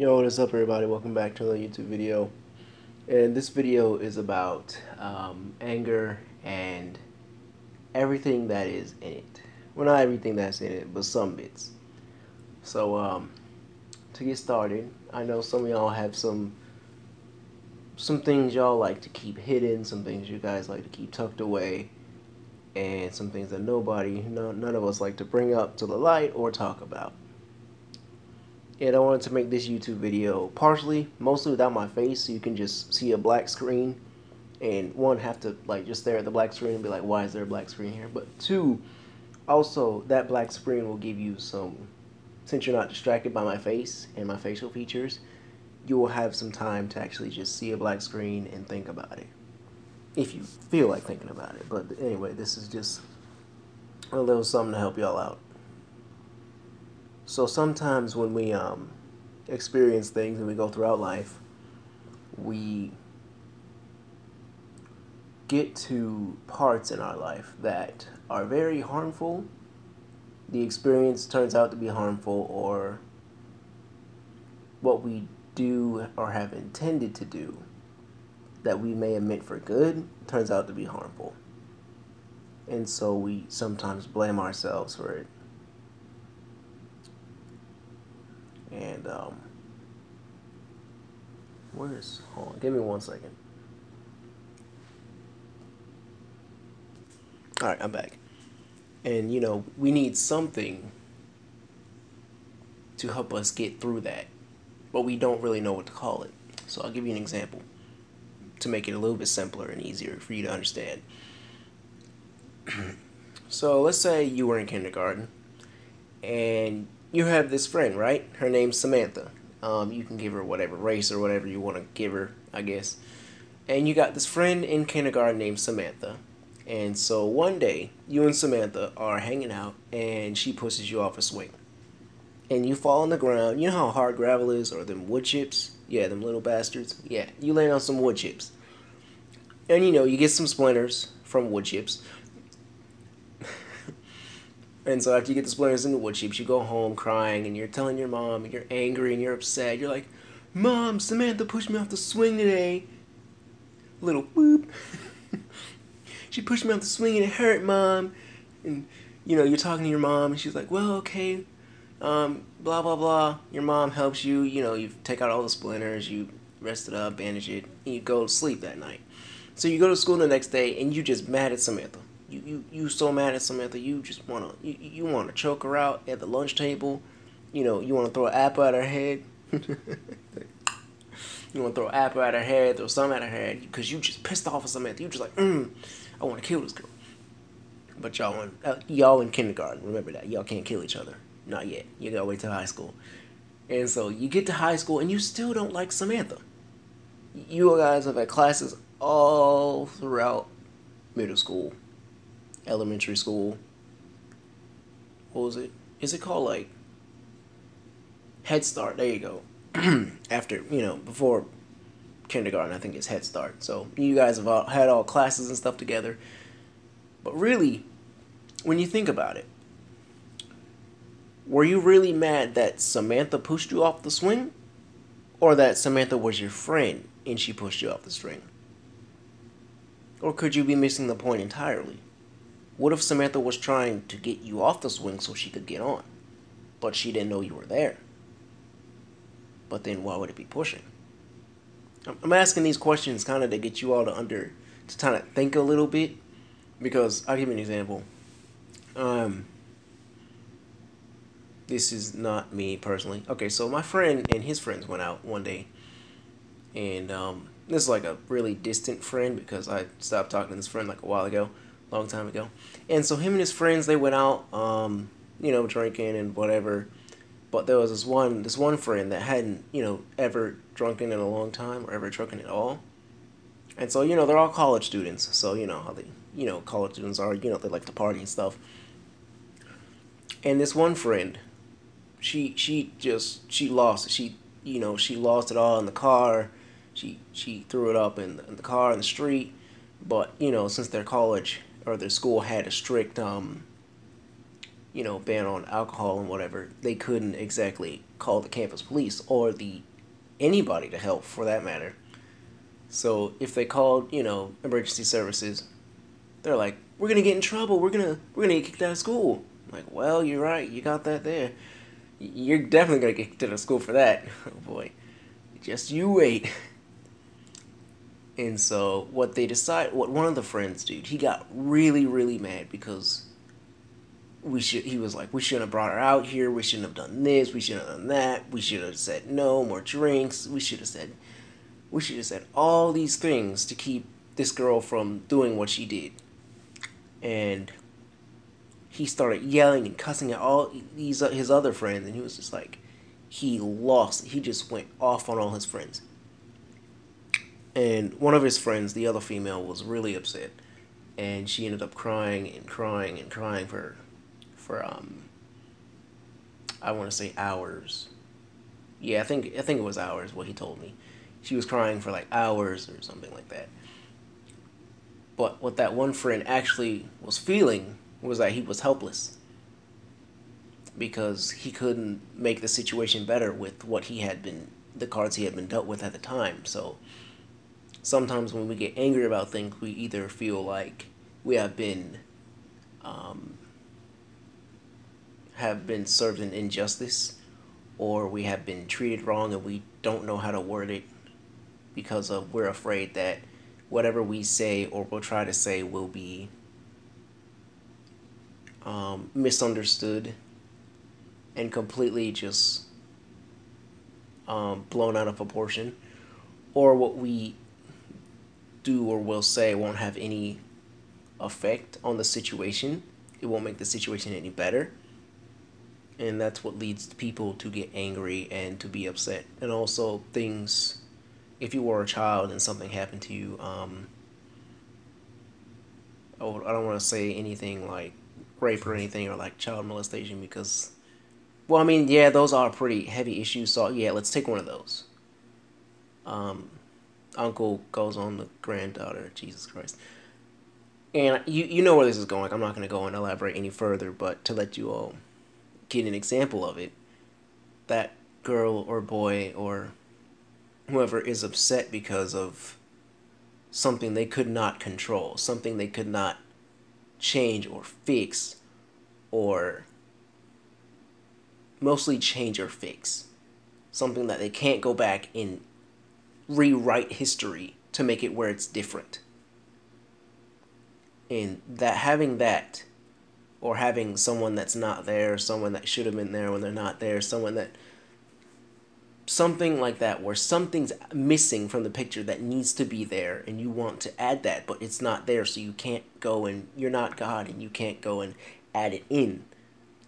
Yo, what is up everybody? Welcome back to another YouTube video. And this video is about um, anger and everything that is in it. Well, not everything that's in it, but some bits. So, um, to get started, I know some of y'all have some some things y'all like to keep hidden, some things you guys like to keep tucked away, and some things that nobody, no, none of us like to bring up to the light or talk about and I wanted to make this YouTube video partially, mostly without my face, so you can just see a black screen, and one, have to like just stare at the black screen and be like, why is there a black screen here? But two, also that black screen will give you some, since you're not distracted by my face and my facial features, you will have some time to actually just see a black screen and think about it, if you feel like thinking about it. But anyway, this is just a little something to help y'all out. So sometimes when we um, experience things and we go throughout life, we get to parts in our life that are very harmful. The experience turns out to be harmful, or what we do or have intended to do that we may have meant for good turns out to be harmful. And so we sometimes blame ourselves for it. And, um, where's, hold on, give me one second. All right, I'm back. And, you know, we need something to help us get through that, but we don't really know what to call it. So I'll give you an example to make it a little bit simpler and easier for you to understand. so let's say you were in kindergarten and you have this friend, right? Her name's Samantha. Um, you can give her whatever race or whatever you want to give her, I guess. And you got this friend in kindergarten named Samantha. And so one day, you and Samantha are hanging out, and she pushes you off a swing. And you fall on the ground. You know how hard gravel is, or them wood chips? Yeah, them little bastards. Yeah, you land on some wood chips. And you know, you get some splinters from wood chips. And so after you get the splinters in the wood chips, you go home crying and you're telling your mom and you're angry and you're upset. You're like, Mom, Samantha pushed me off the swing today. Little whoop. she pushed me off the swing and it hurt, Mom. And, you know, you're talking to your mom and she's like, well, okay. Um, blah, blah, blah. Your mom helps you. You know, you take out all the splinters, you rest it up, bandage it, and you go to sleep that night. So you go to school the next day and you just mad at Samantha you you you so mad at Samantha, you just wanna you, you wanna choke her out at the lunch table. You know, you wanna throw an apple at her head. you wanna throw an apple at her head, throw something at her head, because you just pissed off at Samantha. You just like, mm, I wanna kill this girl. But y'all in uh, y'all in kindergarten, remember that y'all can't kill each other. Not yet. You gotta wait till high school. And so you get to high school and you still don't like Samantha. You guys have had classes all throughout middle school elementary school. What was it? Is it called like Head Start? There you go. After, you know, before kindergarten, I think it's Head Start. So you guys have all, had all classes and stuff together. But really, when you think about it, were you really mad that Samantha pushed you off the swing? Or that Samantha was your friend and she pushed you off the string? Or could you be missing the point entirely? What if Samantha was trying to get you off the swing so she could get on, but she didn't know you were there? But then why would it be pushing? I'm asking these questions kind of to get you all to under to kind of think a little bit because I'll give you an example. Um, this is not me personally. Okay, so my friend and his friends went out one day, and um, this is like a really distant friend because I stopped talking to this friend like a while ago long time ago. And so him and his friends they went out, um, you know, drinking and whatever. But there was this one this one friend that hadn't, you know, ever drunken in a long time or ever drunken at all. And so, you know, they're all college students. So, you know how they you know, college students are, you know, they like to party and stuff. And this one friend, she she just she lost it. She you know, she lost it all in the car. She she threw it up in the, in the car in the street. But, you know, since they're college or the school had a strict, um, you know, ban on alcohol and whatever, they couldn't exactly call the campus police or the anybody to help for that matter. So if they called, you know, emergency services, they're like, "We're gonna get in trouble. We're gonna we're gonna get kicked out of school." I'm like, well, you're right. You got that there. You're definitely gonna get kicked out of school for that. Oh boy, just you wait. And so what they decide, what one of the friends, dude, he got really really mad because we should he was like we shouldn't have brought her out here. We shouldn't have done this. We shouldn't have done that. We should have said no more drinks. We should have said we should have said all these things to keep this girl from doing what she did. And he started yelling and cussing at all these his other friends. And he was just like he lost. He just went off on all his friends and one of his friends the other female was really upset and she ended up crying and crying and crying for for um I want to say hours. Yeah, I think I think it was hours what he told me. She was crying for like hours or something like that. But what that one friend actually was feeling was that he was helpless because he couldn't make the situation better with what he had been the cards he had been dealt with at the time. So sometimes when we get angry about things, we either feel like we have been um, have been served an injustice or we have been treated wrong and we don't know how to word it because of we're afraid that whatever we say or we'll try to say will be um, misunderstood and completely just um, blown out of proportion. Or what we do or will say won't have any effect on the situation. It won't make the situation any better. And that's what leads people to get angry and to be upset. And also things if you were a child and something happened to you um, I don't want to say anything like rape or anything or like child molestation because well i mean yeah those are pretty heavy issues. So yeah let's take one of those. Um, uncle goes on the granddaughter jesus christ and you you know where this is going i'm not going to go and elaborate any further but to let you all get an example of it, that girl or boy or whoever is upset because of something they could not control, something they could not change or fix, or mostly change or fix. Something that they can't go back and rewrite history to make it where it's different. And that having that or having someone that's not there, someone that should have been there when they're not there, someone that something like that where something's missing from the picture that needs to be there and you want to add that but it's not there so you can't go and you're not God and you can't go and add it in.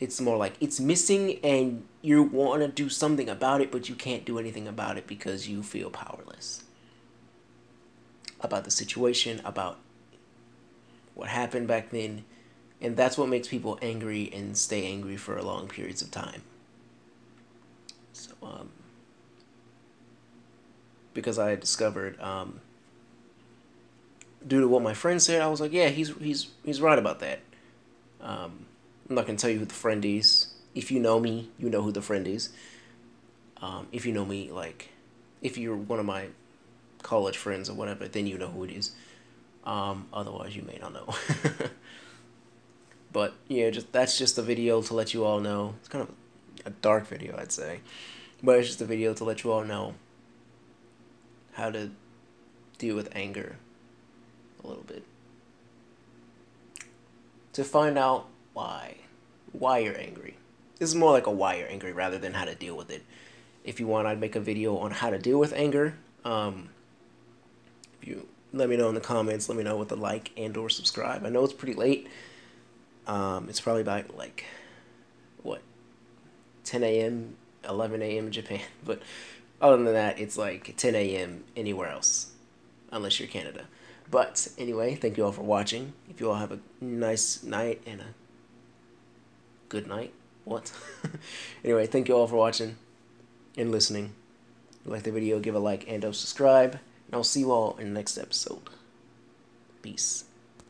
It's more like it's missing and you want to do something about it but you can't do anything about it because you feel powerless. About the situation, about what happened back then and that's what makes people angry and stay angry for long periods of time. So, um, because I discovered, um, due to what my friend said, I was like, yeah, he's he's he's right about that. Um, I'm not gonna tell you who the friend is. If you know me, you know who the friend is. Um, if you know me, like, if you're one of my college friends or whatever, then you know who it is. Um, otherwise, you may not know. But yeah, just that's just a video to let you all know. It's kind of a dark video, I'd say, but it's just a video to let you all know how to deal with anger a little bit. To find out why, why you're angry. This is more like a why you're angry rather than how to deal with it. If you want, I'd make a video on how to deal with anger. Um, if you let me know in the comments, let me know with a like and or subscribe. I know it's pretty late. Um, it's probably about like what 10 a.m., 11 a.m. in Japan. But other than that, it's like 10 a.m. anywhere else, unless you're Canada. But anyway, thank you all for watching. If you all have a nice night and a good night, what? anyway, thank you all for watching and listening. If you like the video, give a like and a subscribe. And I'll see you all in the next episode. Peace.